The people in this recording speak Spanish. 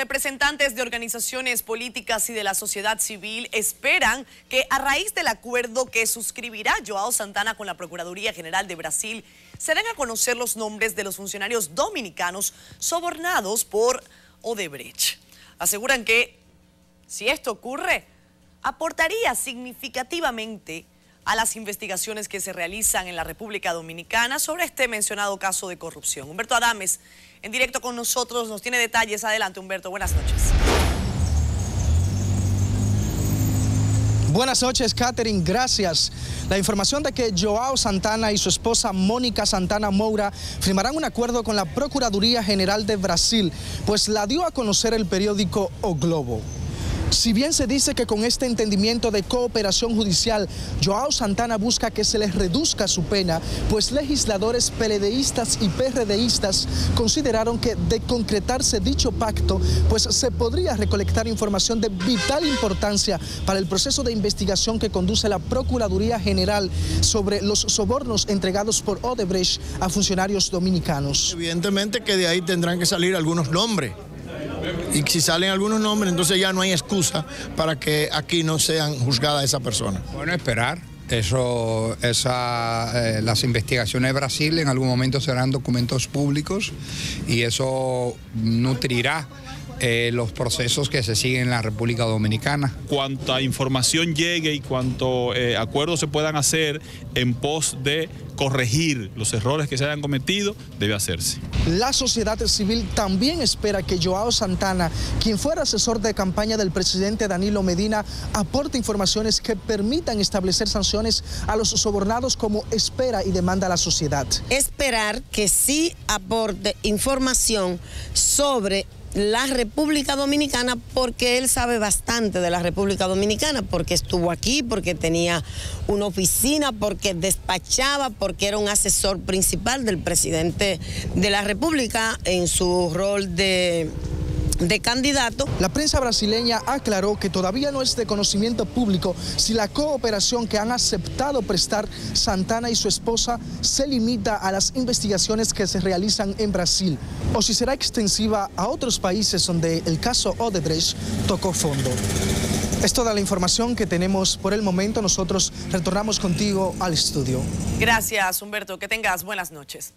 Representantes de organizaciones políticas y de la sociedad civil esperan que a raíz del acuerdo que suscribirá Joao Santana con la Procuraduría General de Brasil, se den a conocer los nombres de los funcionarios dominicanos sobornados por Odebrecht. Aseguran que si esto ocurre, aportaría significativamente a las investigaciones que se realizan en la República Dominicana sobre este mencionado caso de corrupción. Humberto Adames, en directo con nosotros, nos tiene detalles. Adelante, Humberto. Buenas noches. Buenas noches, Catherine. Gracias. La información de que Joao Santana y su esposa Mónica Santana Moura firmarán un acuerdo con la Procuraduría General de Brasil, pues la dio a conocer el periódico O Globo. Si bien se dice que con este entendimiento de cooperación judicial, Joao Santana busca que se les reduzca su pena, pues legisladores PLDistas y PRDistas consideraron que de concretarse dicho pacto, pues se podría recolectar información de vital importancia para el proceso de investigación que conduce la Procuraduría General sobre los sobornos entregados por Odebrecht a funcionarios dominicanos. Evidentemente que de ahí tendrán que salir algunos nombres. Y si salen algunos nombres, entonces ya no hay excusa para que aquí no sean juzgadas esa persona. Bueno, esperar. Eso, esa, eh, las investigaciones de Brasil en algún momento serán documentos públicos y eso nutrirá eh, los procesos que se siguen en la República Dominicana. Cuanta información llegue y cuanto eh, acuerdos se puedan hacer en pos de corregir los errores que se hayan cometido, debe hacerse. La sociedad civil también espera que Joao Santana, quien fuera asesor de campaña del presidente Danilo Medina, aporte informaciones que permitan establecer sanciones a los sobornados como espera y demanda la sociedad. Esperar que sí aporte información sobre la República Dominicana porque él sabe bastante de la República Dominicana, porque estuvo aquí, porque tenía una oficina, porque despachaba, porque era un asesor principal del presidente de la República en su rol de de candidato. La prensa brasileña aclaró que todavía no es de conocimiento público si la cooperación que han aceptado prestar Santana y su esposa se limita a las investigaciones que se realizan en Brasil o si será extensiva a otros países donde el caso Odebrecht tocó fondo. Es toda la información que tenemos por el momento. Nosotros retornamos contigo al estudio. Gracias, Humberto. Que tengas buenas noches.